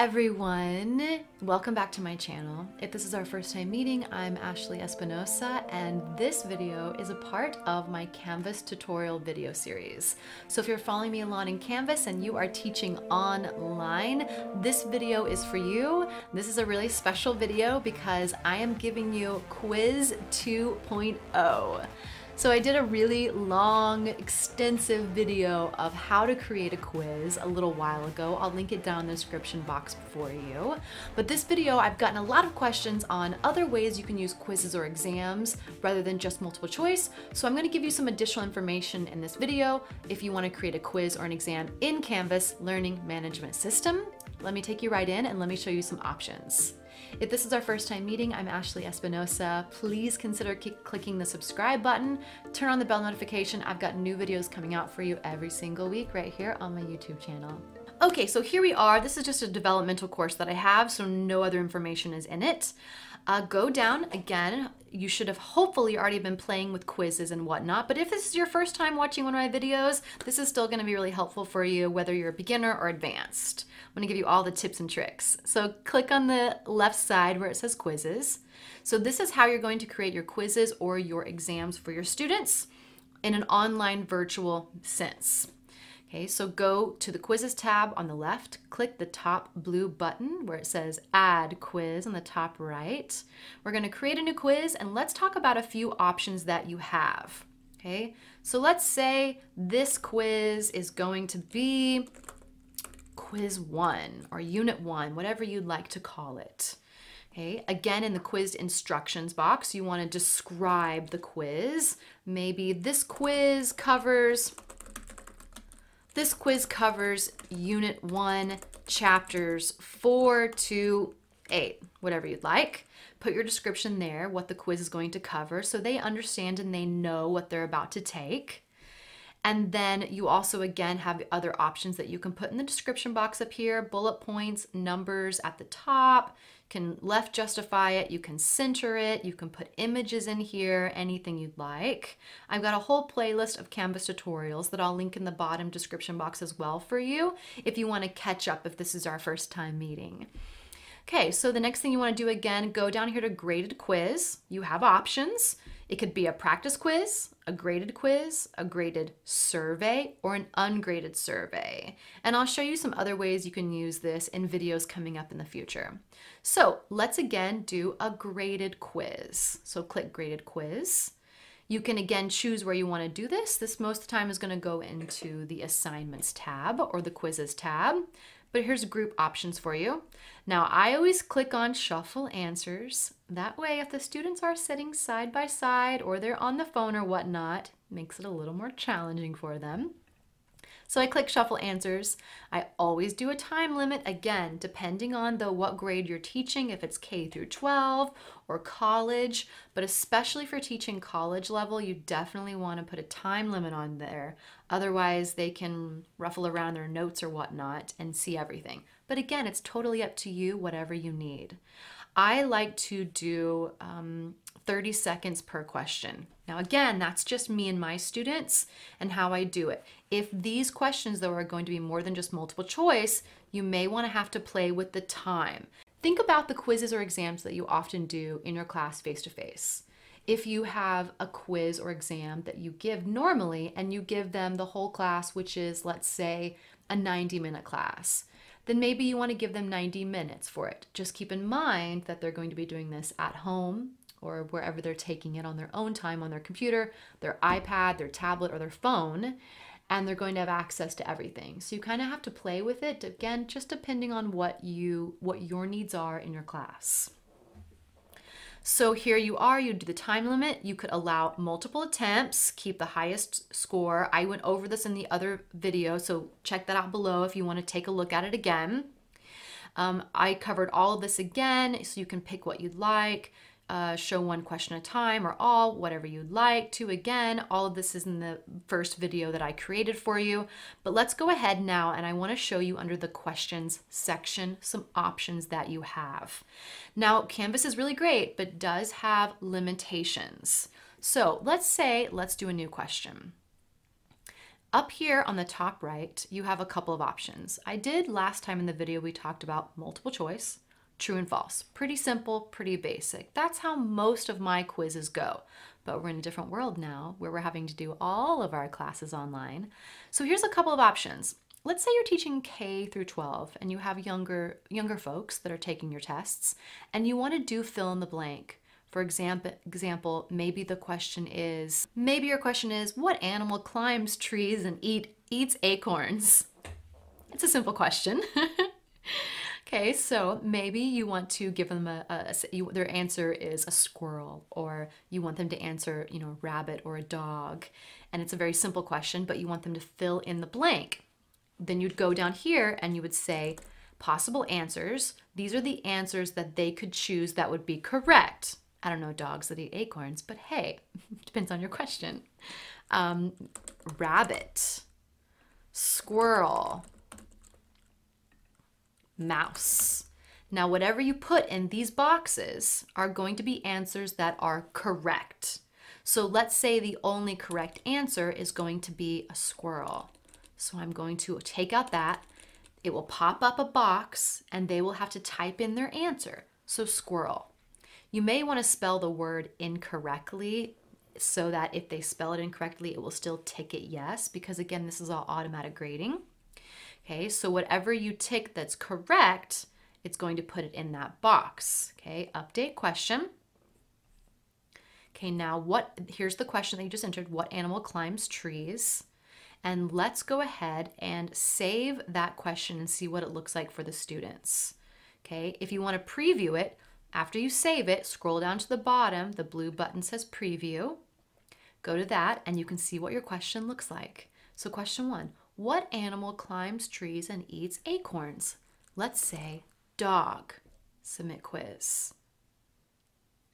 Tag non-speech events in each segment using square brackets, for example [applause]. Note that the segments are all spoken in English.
everyone. Welcome back to my channel. If this is our first time meeting, I'm Ashlee Espinosa and this video is a part of my Canvas tutorial video series. So if you're following me along in Canvas and you are teaching online, this video is for you. This is a really special video because I am giving you Quiz 2.0. So I did a really long, extensive video of how to create a quiz a little while ago. I'll link it down in the description box for you. But this video, I've gotten a lot of questions on other ways you can use quizzes or exams rather than just multiple choice. So I'm gonna give you some additional information in this video if you wanna create a quiz or an exam in Canvas Learning Management System. Let me take you right in and let me show you some options. If this is our first time meeting, I'm Ashlee Espinosa. Please consider clicking the subscribe button, turn on the bell notification. I've got new videos coming out for you every single week right here on my YouTube channel. Okay, so here we are. This is just a developmental course that I have, so no other information is in it. Uh, go down again. You should have hopefully already been playing with quizzes and whatnot, but if this is your first time watching one of my videos, this is still gonna be really helpful for you, whether you're a beginner or advanced. I'm gonna give you all the tips and tricks. So click on the left side where it says quizzes. So this is how you're going to create your quizzes or your exams for your students in an online virtual sense. Okay, so go to the quizzes tab on the left, click the top blue button where it says add quiz on the top right. We're gonna create a new quiz and let's talk about a few options that you have. Okay, so let's say this quiz is going to be quiz one or unit one, whatever you'd like to call it. Okay, again, in the quiz instructions box, you wanna describe the quiz. Maybe this quiz covers this quiz covers Unit 1, chapters 4 to 8, whatever you'd like. Put your description there, what the quiz is going to cover, so they understand and they know what they're about to take. And then you also, again, have other options that you can put in the description box up here, bullet points, numbers at the top, can left justify it, you can center it, you can put images in here, anything you'd like. I've got a whole playlist of Canvas tutorials that I'll link in the bottom description box as well for you if you wanna catch up if this is our first time meeting. Okay, so the next thing you wanna do again, go down here to graded quiz. You have options. It could be a practice quiz, a graded quiz, a graded survey, or an ungraded survey. And I'll show you some other ways you can use this in videos coming up in the future. So let's again do a graded quiz. So click graded quiz. You can again choose where you want to do this. This most of the time is going to go into the assignments tab or the quizzes tab but here's group options for you. Now I always click on shuffle answers. That way if the students are sitting side by side or they're on the phone or whatnot, makes it a little more challenging for them. So I click shuffle answers. I always do a time limit, again, depending on the what grade you're teaching, if it's K through 12 or college, but especially for teaching college level, you definitely wanna put a time limit on there. Otherwise they can ruffle around their notes or whatnot and see everything. But again, it's totally up to you, whatever you need. I like to do um, 30 seconds per question. Now again, that's just me and my students and how I do it. If these questions though are going to be more than just multiple choice, you may wanna have to play with the time. Think about the quizzes or exams that you often do in your class face-to-face. If you have a quiz or exam that you give normally and you give them the whole class, which is let's say a 90 minute class, then maybe you want to give them 90 minutes for it. Just keep in mind that they're going to be doing this at home or wherever they're taking it on their own time on their computer, their iPad, their tablet, or their phone, and they're going to have access to everything. So you kind of have to play with it again, just depending on what you what your needs are in your class. So here you are, you do the time limit. You could allow multiple attempts, keep the highest score. I went over this in the other video, so check that out below if you want to take a look at it again. Um, I covered all of this again, so you can pick what you'd like uh, show one question at a time or all, whatever you'd like to. Again, all of this is in the first video that I created for you. But let's go ahead now and I wanna show you under the questions section some options that you have. Now, Canvas is really great, but does have limitations. So let's say, let's do a new question. Up here on the top right, you have a couple of options. I did last time in the video, we talked about multiple choice, true and false. Pretty simple, pretty basic. That's how most of my quizzes go. But we're in a different world now where we're having to do all of our classes online. So here's a couple of options. Let's say you're teaching K through 12 and you have younger younger folks that are taking your tests and you want to do fill in the blank. For example, example, maybe the question is, maybe your question is, what animal climbs trees and eat, eats acorns? It's a simple question. [laughs] okay, so maybe you want to give them a, a their answer is a squirrel, or you want them to answer, you know, rabbit or a dog. And it's a very simple question, but you want them to fill in the blank. Then you'd go down here and you would say, possible answers. These are the answers that they could choose that would be correct. I don't know dogs that eat acorns, but hey, [laughs] depends on your question. Um, rabbit, squirrel, mouse. Now, whatever you put in these boxes are going to be answers that are correct. So let's say the only correct answer is going to be a squirrel. So I'm going to take out that. It will pop up a box and they will have to type in their answer. So squirrel. You may want to spell the word incorrectly so that if they spell it incorrectly, it will still tick it yes, because again, this is all automatic grading. Okay, so whatever you tick that's correct, it's going to put it in that box. Okay, update question. Okay, now what, here's the question that you just entered. What animal climbs trees? And let's go ahead and save that question and see what it looks like for the students. Okay, if you want to preview it, after you save it, scroll down to the bottom, the blue button says preview. Go to that and you can see what your question looks like. So question one, what animal climbs trees and eats acorns? Let's say dog. Submit quiz.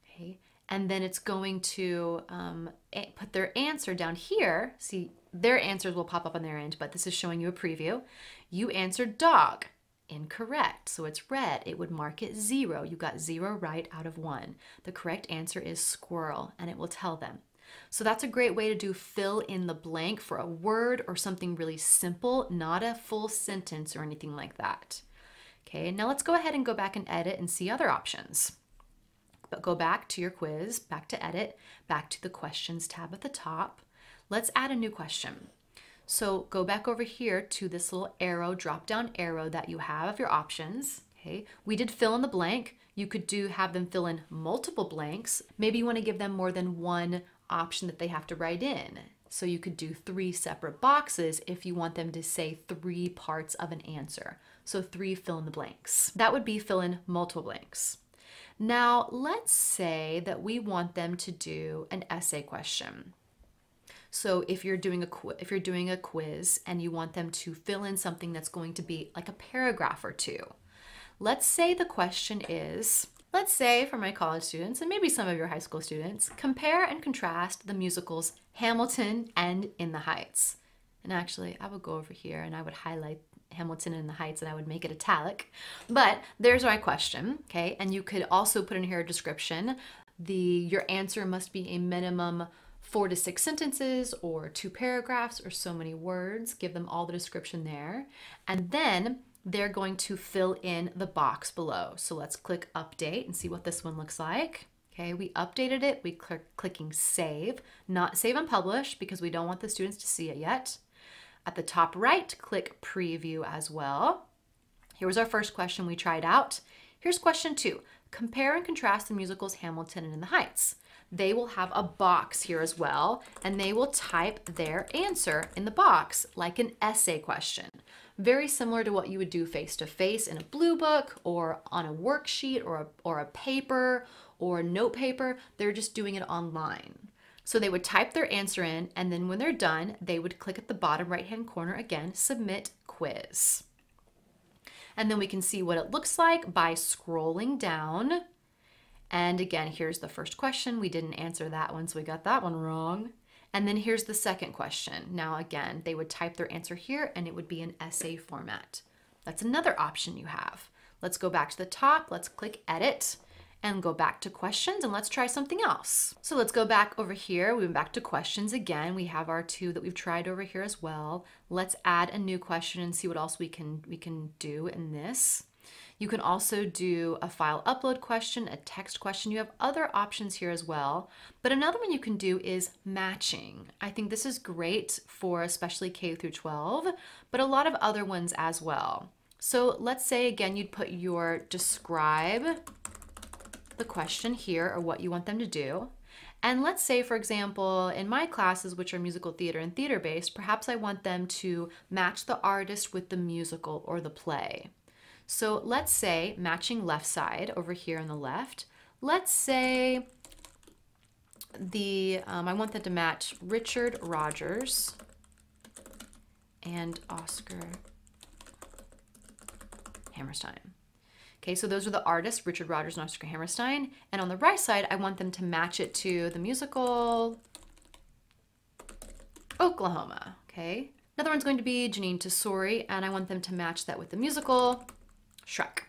Okay, and then it's going to um, put their answer down here. See, their answers will pop up on their end, but this is showing you a preview. You answered dog. Incorrect. So it's red. It would mark it zero. You got zero right out of one. The correct answer is squirrel, and it will tell them. So that's a great way to do fill in the blank for a word or something really simple, not a full sentence or anything like that. Okay, now let's go ahead and go back and edit and see other options. But go back to your quiz, back to edit, back to the questions tab at the top. Let's add a new question. So go back over here to this little arrow, drop down arrow that you have of your options. Okay, we did fill in the blank. You could do have them fill in multiple blanks. Maybe you want to give them more than one option that they have to write in. So you could do three separate boxes if you want them to say three parts of an answer. So three fill in the blanks. That would be fill in multiple blanks. Now, let's say that we want them to do an essay question. So if you're doing a if you're doing a quiz and you want them to fill in something that's going to be like a paragraph or two. Let's say the question is, let's say for my college students and maybe some of your high school students, compare and contrast the musicals Hamilton and In the Heights. And actually, I would go over here and I would highlight Hamilton in the Heights and I would make it italic. But there's my question, okay? And you could also put in here a description. The your answer must be a minimum four to six sentences or two paragraphs or so many words. Give them all the description there. And then they're going to fill in the box below. So let's click update and see what this one looks like. Okay, we updated it. We click clicking save, not save and publish because we don't want the students to see it yet. At the top right, click preview as well. Here was our first question we tried out. Here's question two. Compare and contrast the musicals Hamilton and In the Heights they will have a box here as well, and they will type their answer in the box like an essay question. Very similar to what you would do face to face in a blue book or on a worksheet or a, or a paper or a note paper. They're just doing it online. So they would type their answer in, and then when they're done, they would click at the bottom right hand corner again, submit quiz. And then we can see what it looks like by scrolling down and again, here's the first question. We didn't answer that one, so we got that one wrong. And then here's the second question. Now again, they would type their answer here and it would be an essay format. That's another option you have. Let's go back to the top. Let's click edit. and go back to questions and let's try something else. So let's go back over here. We went back to questions again. We have our two that we've tried over here as well. Let's add a new question and see what else we can we can do in this. You can also do a file upload question, a text question. You have other options here as well. But another one you can do is matching. I think this is great for especially K through 12, but a lot of other ones as well. So let's say again, you'd put your describe the question here or what you want them to do. And let's say, for example, in my classes, which are musical theater and theater based, perhaps I want them to match the artist with the musical or the play. So let's say matching left side over here on the left. Let's say the um, I want them to match Richard Rodgers and Oscar Hammerstein. Okay, so those are the artists, Richard Rodgers and Oscar Hammerstein. And on the right side, I want them to match it to the musical Oklahoma. Okay, another one's going to be Jeanine Tesori, and I want them to match that with the musical Shrek.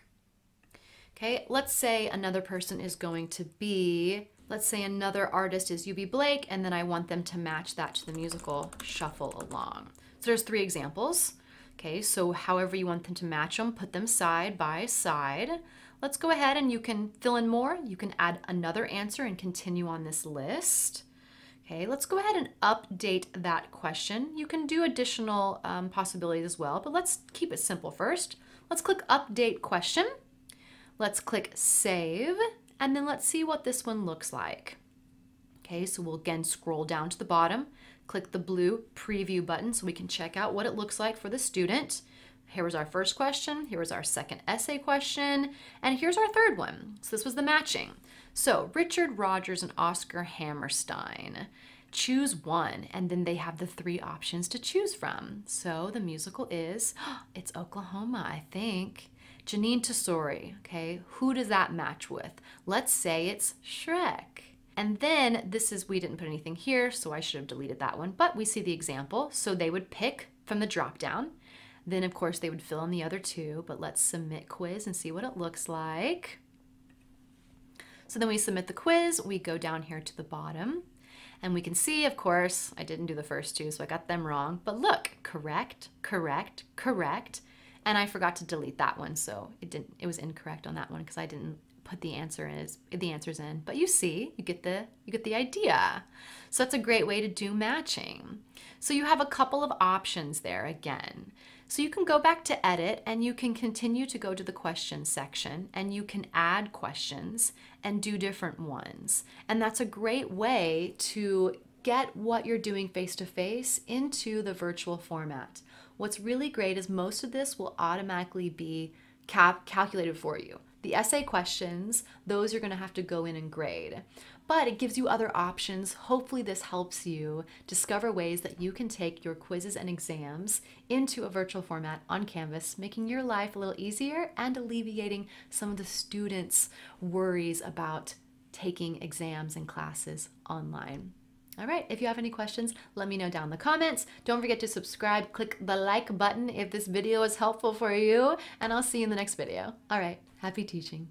Okay, let's say another person is going to be, let's say another artist is Eubie Blake, and then I want them to match that to the musical Shuffle Along. So there's three examples. Okay, so however you want them to match them, put them side by side. Let's go ahead and you can fill in more. You can add another answer and continue on this list. Okay, let's go ahead and update that question. You can do additional um, possibilities as well, but let's keep it simple first. Let's click Update Question. Let's click Save, and then let's see what this one looks like. Okay, so we'll again scroll down to the bottom, click the blue Preview button so we can check out what it looks like for the student. Here was our first question, here was our second essay question, and here's our third one. So this was the matching. So Richard Rodgers and Oscar Hammerstein. Choose one and then they have the three options to choose from. So the musical is [gasps] it's oklahoma i think. Jeanine tesori okay? Who does that match with? Let's say it's shrek. And then this is we didn't put anything here so i should have deleted that one but we see the example. So they would pick from the drop down then of course they would fill in the other two but let's submit quiz and see what it looks like so then we submit the quiz we go down here to the bottom and we can see, of course, I didn't do the first two, so I got them wrong. But look, correct, correct, correct. And I forgot to delete that one, so it didn't it was incorrect on that one because I didn't put the answer is the answers in. But you see, you get the you get the idea. So that's a great way to do matching. So you have a couple of options there again. So you can go back to edit and you can continue to go to the questions section and you can add questions and do different ones. And that's a great way to get what you're doing face to face into the virtual format. What's really great is most of this will automatically be cap- calculated for you. The essay questions, those you're going to have to go in and grade. But it gives you other options. Hopefully, this helps you discover ways that you can take your quizzes and exams into a virtual format on Canvas, making your life a little easier and alleviating some of the students' worries about taking exams and classes online. All right, if you have any questions, let me know down in the comments. Don't forget to subscribe, click the like button if this video is helpful for you, and I'll see you in the next video. All right, happy teaching.